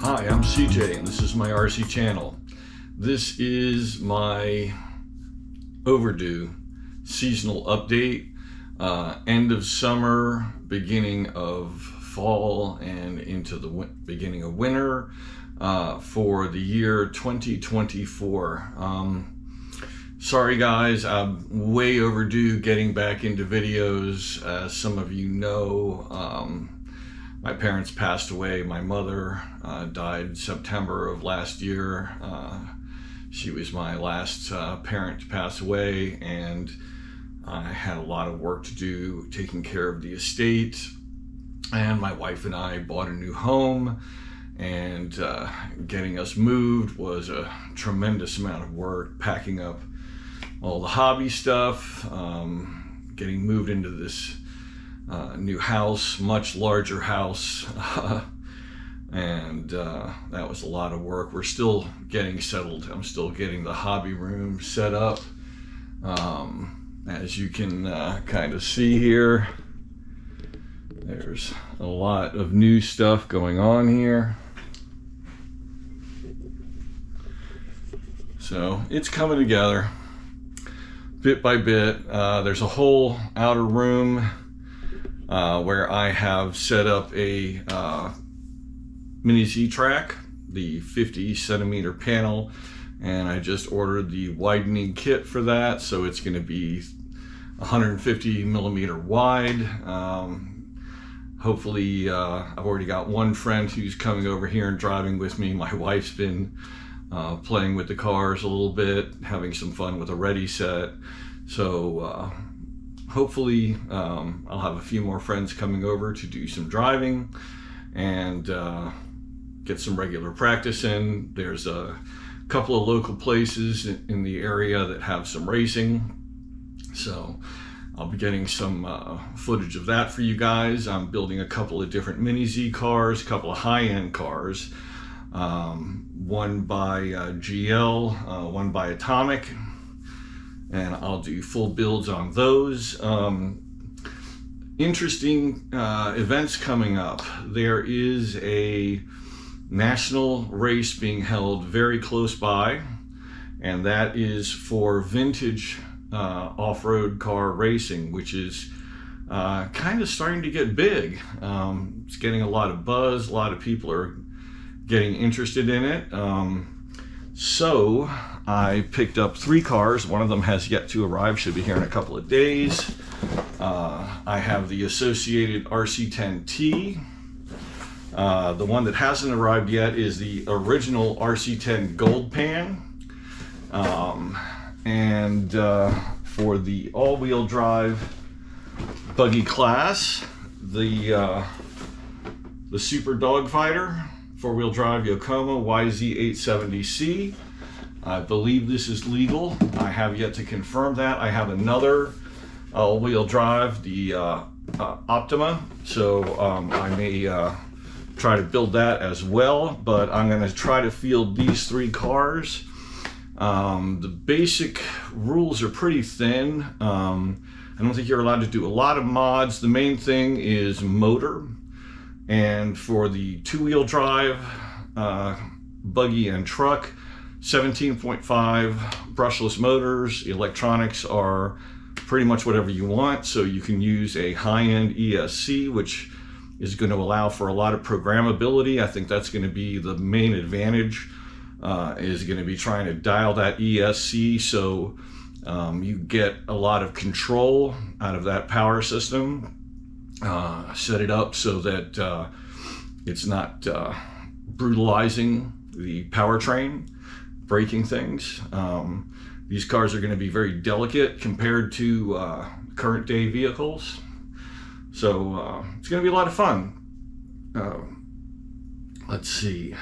Hi, I'm CJ and this is my RC channel. This is my overdue seasonal update. Uh, end of summer, beginning of fall, and into the beginning of winter uh, for the year 2024. Um, sorry guys, I'm way overdue getting back into videos. As some of you know, um, my parents passed away. My mother uh, died September of last year. Uh, she was my last uh, parent to pass away, and I had a lot of work to do taking care of the estate. And my wife and I bought a new home, and uh, getting us moved was a tremendous amount of work, packing up all the hobby stuff, um, getting moved into this uh, new house, much larger house. and uh, that was a lot of work. We're still getting settled. I'm still getting the hobby room set up. Um, as you can uh, kind of see here, there's a lot of new stuff going on here. So it's coming together bit by bit. Uh, there's a whole outer room uh, where I have set up a uh, mini Z track, the 50 centimeter panel, and I just ordered the widening kit for that, so it's going to be 150 millimeter wide. Um, hopefully, uh, I've already got one friend who's coming over here and driving with me. My wife's been uh, playing with the cars a little bit, having some fun with a ready set. So uh, hopefully um, I'll have a few more friends coming over to do some driving and uh, get some regular practice in. There's a couple of local places in the area that have some racing. So I'll be getting some uh, footage of that for you guys. I'm building a couple of different Mini Z cars, a couple of high-end cars. Um, one by uh, GL, uh, one by Atomic, and I'll do full builds on those. Um, interesting uh, events coming up. There is a national race being held very close by, and that is for vintage uh, off road car racing, which is uh, kind of starting to get big. Um, it's getting a lot of buzz, a lot of people are getting interested in it. Um, so I picked up three cars. One of them has yet to arrive, should be here in a couple of days. Uh, I have the Associated RC10T. Uh, the one that hasn't arrived yet is the original RC10 Gold Pan. Um, and uh, for the all-wheel drive buggy class, the uh, the Super Dogfighter four-wheel drive Yokomo YZ870C. I believe this is legal. I have yet to confirm that. I have another all-wheel drive, the uh, uh, Optima, so um, I may uh, try to build that as well, but I'm going to try to field these three cars. Um, the basic rules are pretty thin. Um, I don't think you're allowed to do a lot of mods. The main thing is motor. And for the two-wheel drive, uh, buggy and truck, 17.5 brushless motors. Electronics are pretty much whatever you want. So you can use a high-end ESC, which is going to allow for a lot of programmability. I think that's going to be the main advantage, uh, is going to be trying to dial that ESC so um, you get a lot of control out of that power system uh, set it up so that uh, it's not uh, brutalizing the powertrain, breaking things. Um, these cars are going to be very delicate compared to uh, current day vehicles. So uh, it's going to be a lot of fun. let's see.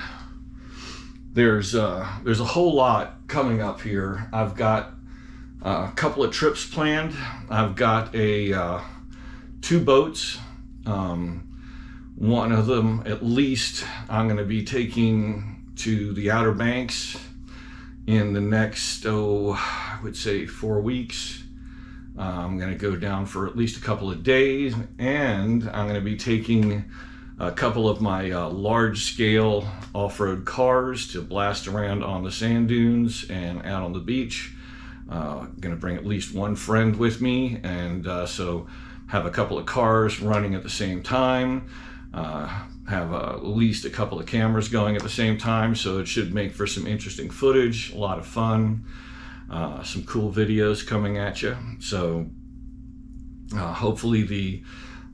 There's there's a whole lot coming up here. I've got a couple of trips planned. I've got a two boats. Um, one of them, at least, I'm going to be taking to the Outer Banks in the next, oh, I would say four weeks. Uh, I'm going to go down for at least a couple of days, and I'm going to be taking a couple of my uh, large scale off road cars to blast around on the sand dunes and out on the beach. Uh, going to bring at least one friend with me, and uh, so have a couple of cars running at the same time. Uh, have uh, at least a couple of cameras going at the same time, so it should make for some interesting footage, a lot of fun, uh, some cool videos coming at you. So uh, hopefully the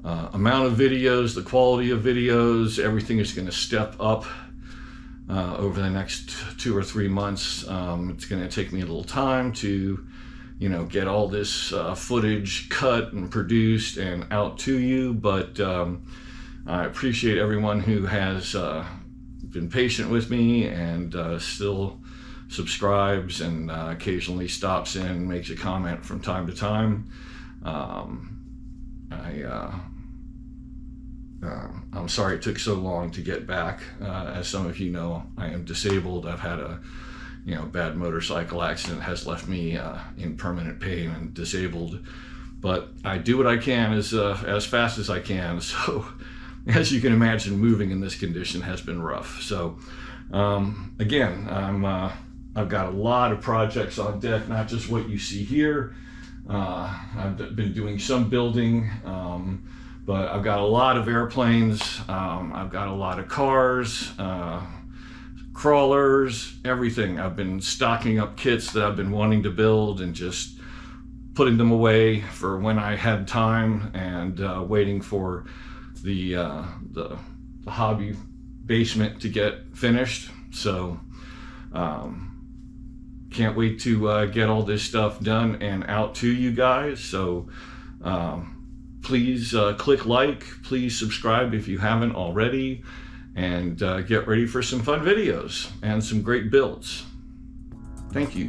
uh, amount of videos, the quality of videos, everything is going to step up uh, over the next two or three months. Um, it's going to take me a little time to, you know, get all this uh, footage cut and produced and out to you. But um, I appreciate everyone who has uh, been patient with me and uh, still subscribes and uh, occasionally stops in, and makes a comment from time to time. Um, I uh, uh, I'm sorry it took so long to get back. Uh, as some of you know, I am disabled. I've had a you know bad motorcycle accident has left me uh, in permanent pain and disabled. But I do what I can as uh, as fast as I can. So as you can imagine, moving in this condition has been rough. So um, again, I'm uh, I've got a lot of projects on deck, not just what you see here. Uh, I've been doing some building. Um, but I've got a lot of airplanes. Um, I've got a lot of cars, uh, crawlers, everything. I've been stocking up kits that I've been wanting to build and just putting them away for when I had time and uh, waiting for the, uh, the, the hobby basement to get finished. So um, can't wait to uh, get all this stuff done and out to you guys. So um, please uh, click like, please subscribe if you haven't already, and uh, get ready for some fun videos and some great builds. Thank you.